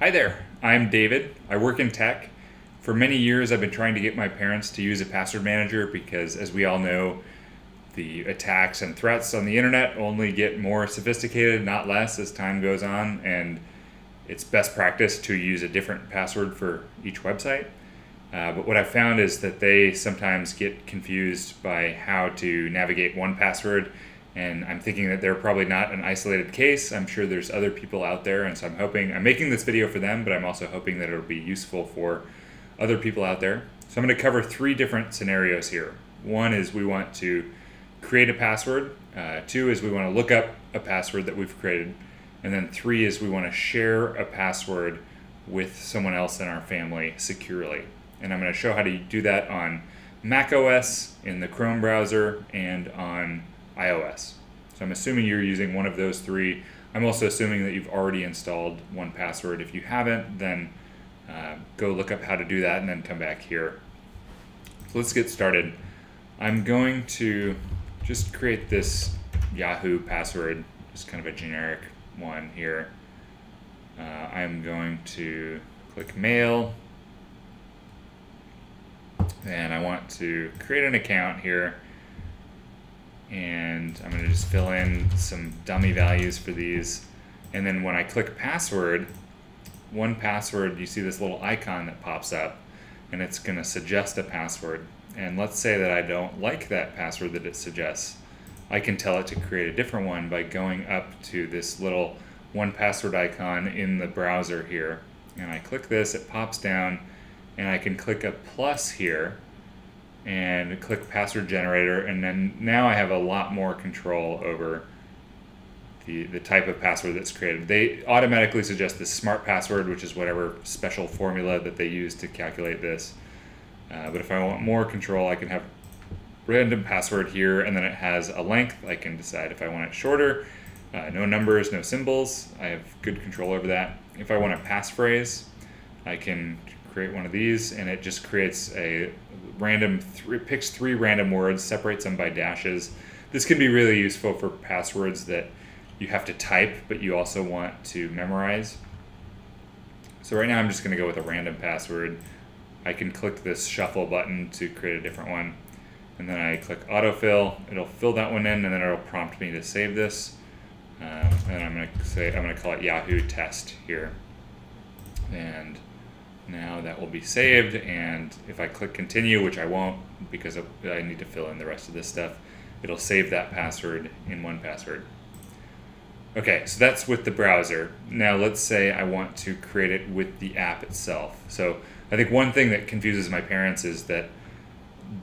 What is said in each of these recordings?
Hi there, I'm David. I work in tech. For many years, I've been trying to get my parents to use a password manager because, as we all know, the attacks and threats on the internet only get more sophisticated, not less, as time goes on, and it's best practice to use a different password for each website. Uh, but what I've found is that they sometimes get confused by how to navigate 1Password and I'm thinking that they're probably not an isolated case. I'm sure there's other people out there, and so I'm hoping I'm making this video for them, but I'm also hoping that it'll be useful for other people out there. So I'm going to cover three different scenarios here. One is we want to create a password. Uh, two is we want to look up a password that we've created, and then three is we want to share a password with someone else in our family securely. And I'm going to show how to do that on Mac OS in the Chrome browser and on iOS. So I'm assuming you're using one of those three. I'm also assuming that you've already installed 1Password. If you haven't, then uh, go look up how to do that and then come back here. So let's get started. I'm going to just create this Yahoo password, just kind of a generic one here. Uh, I'm going to click Mail, and I want to create an account here and I'm to just fill in some dummy values for these. And then when I click password, 1Password, you see this little icon that pops up and it's going to suggest a password. And let's say that I don't like that password that it suggests. I can tell it to create a different one by going up to this little 1Password icon in the browser here. And I click this, it pops down, and I can click a plus here and click password generator and then now I have a lot more control over the, the type of password that's created. They automatically suggest this smart password, which is whatever special formula that they use to calculate this. Uh, but if I want more control, I can have random password here, and then it has a length. I can decide if I want it shorter, uh, no numbers, no symbols. I have good control over that. If I want a passphrase, I can create one of these, and it just creates a random, th- picks three random words, separates them by dashes. This can be really useful for passwords that you have to type, but you also want to memorize. So right now I'm just going to go with a random password. I can click this shuffle button to create a different one. And then I click autofill. It'll fill that one in, and then it'll prompt me to save this. Um, and I'm going to say I'm going to call it Yahoo Test here. And now that will be saved, and if I click continue, which I won't because I need to fill in the rest of this stuff, it'll save that password in 1Password. Okay, so that's with the browser. Now let's say I want to create it with the app itself. So I think one thing that confuses my parents is that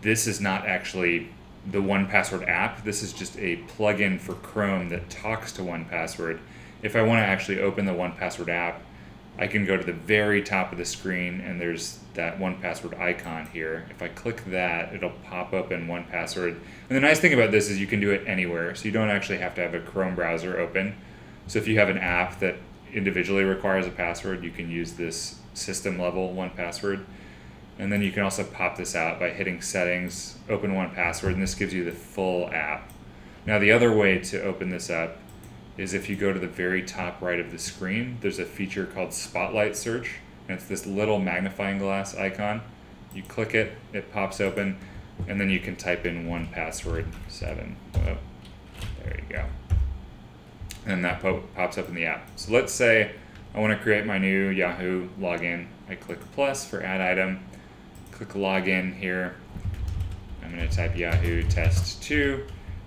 this is not actually the 1Password app. This is just a plugin for Chrome that talks to 1Password. If I want to actually open the 1Password app, I can go to the very top of the screen and there's that 1Password icon here. If I click that, it'll pop up in 1Password. And the nice thing about this is you can do it anywhere. So you don't actually have to have a Chrome browser open. So if you have an app that individually requires a password, you can use this system level 1Password. And then you can also pop this out by hitting settings, open 1Password, and this gives you the full app. Now the other way to open this up is if you go to the very top right of the screen, there's a feature called Spotlight Search, and it's this little magnifying glass icon. You click it, it pops open, and then you can type in 1Password seven. Oh, there you go. And that pops up in the app. So let's say I want to create my new Yahoo login. I click plus for add item, click login here. I'm going to type Yahoo test 2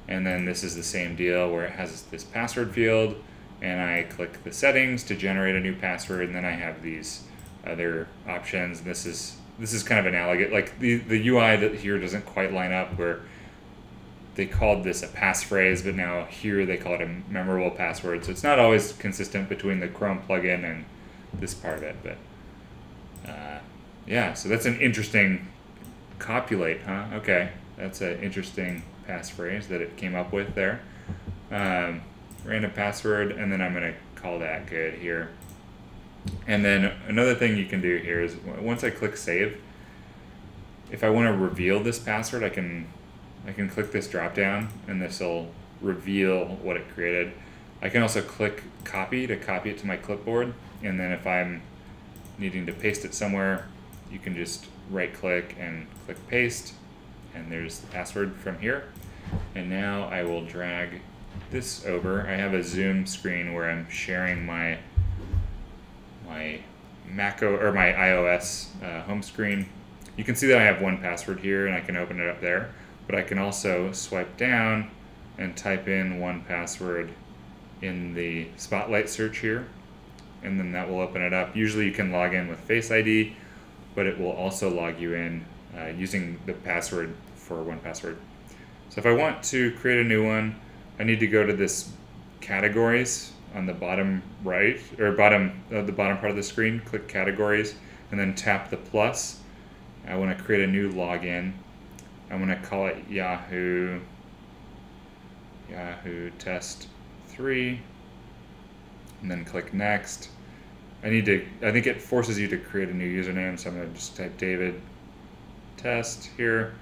and then this is the same deal where it has this password field and I click the settings to generate a new password and then I have these other options. This is this is kind of analogous. Like the, the UI that here doesn't quite line up where they called this a passphrase, but now here they call it a memorable password. So it's not always consistent between the Chrome plugin and this part of it. But uh, yeah, so that's an interesting copulate, huh? Okay, that's an interesting passphrase that it came up with there. Um, random password, and then I'm going to call that good here. And then another thing you can do here is once I click save, if I want to reveal this password, I can I can click this drop down and this will reveal what it created. I can also click copy to copy it to my clipboard. And then if I'm needing to paste it somewhere, you can just right click and click paste and there's the password from here. And now I will drag this over. I have a zoom screen where I'm sharing my my Mac or my iOS uh, home screen. You can see that I have 1Password here and I can open it up there, but I can also swipe down and type in 1Password in the spotlight search here and then that will open it up. Usually you can log in with Face ID, but it will also log you in uh, using the password for 1Password. So if I want to create a new one, I need to go to this categories on the bottom right or bottom uh, the bottom part of the screen, click categories, and then tap the plus. I want to create a new login. I'm going to call it Yahoo Yahoo Test 3 and then click next. I need to, I think it forces you to create a new username, so I'm going to just type David test here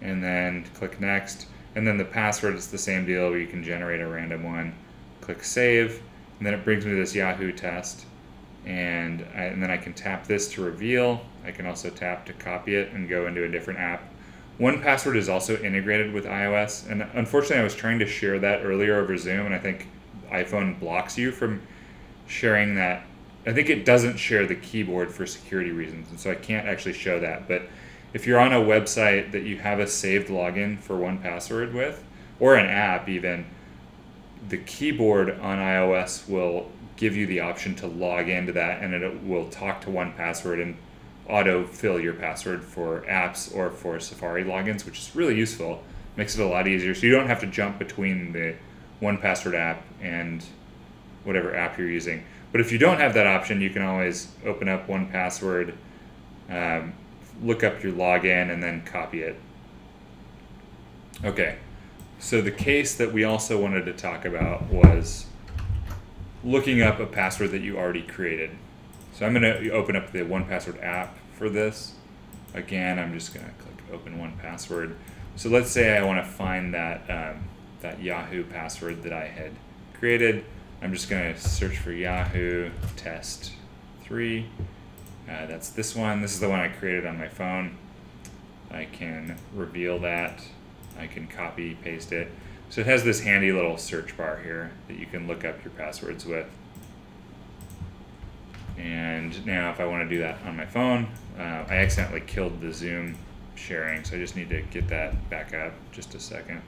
and then click next. And then the password is the same deal where you can generate a random one. Click save, and then it brings me to this Yahoo test. And, I, and then I can tap this to reveal. I can also tap to copy it and go into a different app. 1Password is also integrated with iOS, and unfortunately, I was trying to share that earlier over Zoom, and I think iPhone blocks you from sharing that. I think it doesn't share the keyboard for security reasons, and so I can't actually show that. But if you're on a website that you have a saved login for 1Password with, or an app even, the keyboard on iOS will give you the option to log into that and it will talk to 1Password and auto fill your password for apps or for Safari logins, which is really useful. Makes it a lot easier. So you don't have to jump between the 1Password app and whatever app you're using. But if you don't have that option, you can always open up 1Password, um, look up your login, and then copy it. Okay, so the case that we also wanted to talk about was looking up a password that you already created. So I'm going to open up the 1Password app for this. Again, I'm just going to click open 1Password. So let's say I want to find that um, that Yahoo password that I had created. I'm just going to search for Yahoo test 3. Uh, that's this one. This is the one I created on my phone. I can reveal that. I can copy, paste it. So it has this handy little search bar here that you can look up your passwords with. And now if I want to do that on my phone, uh, I accidentally killed the Zoom sharing, so I just need to get that back up just a second.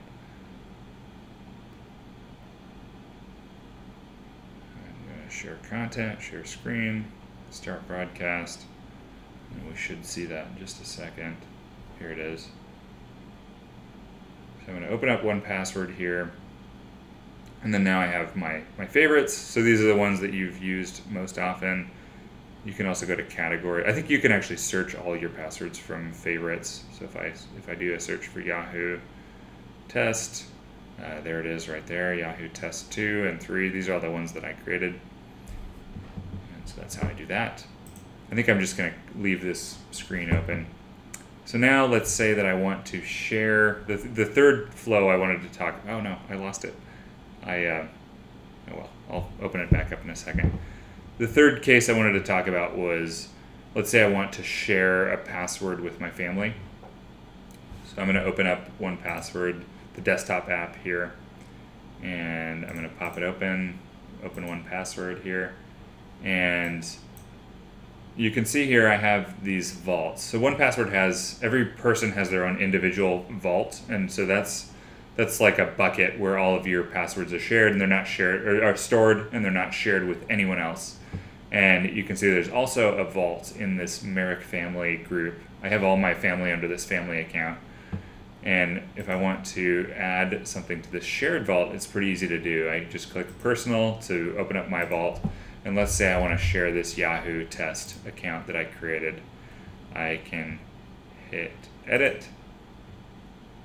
I'm going to share content, share screen, start broadcast, and we should see that in just a second. Here it is. So I'm going to open up 1Password here. And then now I have my, my favorites. So these are the ones that you've used most often. You can also go to category. I think you can actually search all your passwords from favorites. So if I if I do a search for Yahoo test, uh, there it is right there. Yahoo test two and three. These are all the ones that I created. That's how I do that. I think I'm just going to leave this screen open. So now let's say that I want to share the, the third flow I wanted to talk. Oh no, I lost it. I uh, oh well, I'll open it back up in a second. The third case I wanted to talk about was, let's say I want to share a password with my family. So I'm going to open up 1Password, the desktop app here, and I'm going to pop it open, open 1Password here, and you can see here I have these vaults. So 1Password has every person has their own individual vault, and so that's that's like a bucket where all of your passwords are shared and they're not shared or are stored and they're not shared with anyone else. And you can see there's also a vault in this Merrick family group. I have all my family under this family account. And if I want to add something to this shared vault, it's pretty easy to do. I just click personal to open up my vault. And let's say I want to share this Yahoo test account that I created. I can hit edit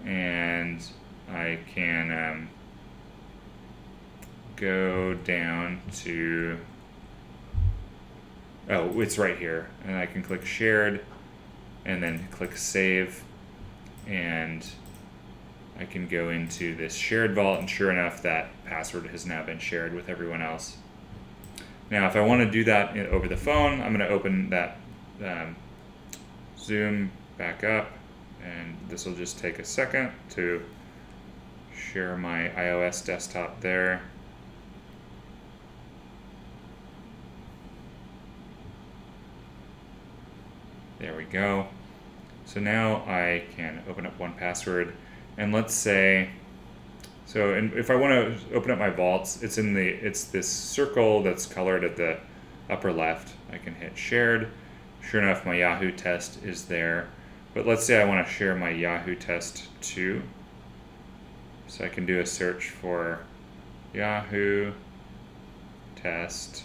and I can um, go down to, oh, it's right here. And I can click shared and then click save and I can go into this shared vault and sure enough that password has now been shared with everyone else. Now, if I want to do that over the phone, I'm going to open that um, Zoom back up, and this will just take a second to share my iOS desktop there. There we go. So now I can open up 1Password and let's say, so and if I want to open up my vaults, it's in the, it's this circle that's colored at the upper left. I can hit shared. Sure enough, my Yahoo test is there. But let's say I want to share my Yahoo test 2. So I can do a search for Yahoo test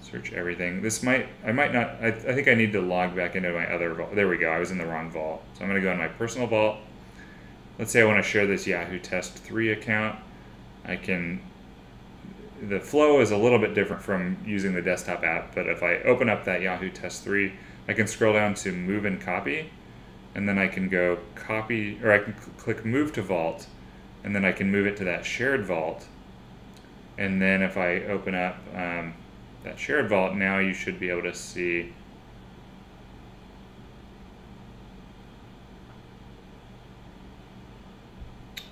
search everything. This might, I might not, I, I think I need to log back into my other vault. There we go, I was in the wrong vault. So I'm gonna go in my personal vault. Let's say I wanna share this Yahoo Test 3 account. I can, the flow is a little bit different from using the desktop app, but if I open up that Yahoo Test 3, I can scroll down to move and copy, and then I can go copy, or I can cl click move to vault, and then I can move it to that shared vault. And then if I open up, um, that shared vault, now you should be able to see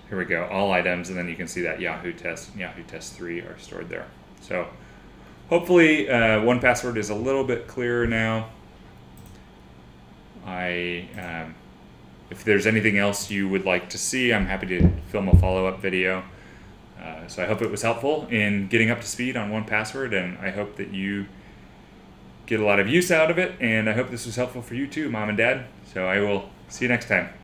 Here we go, all items, and then you can see that Yahoo test and Yahoo test 3 are stored there. So hopefully uh, 1Password is a little bit clearer now. I, um, if there's anything else you would like to see, I'm happy to film a follow-up video. Uh, so I hope it was helpful in getting up to speed on 1Password, and I hope that you get a lot of use out of it, and I hope this was helpful for you too, mom and dad. So I will see you next time.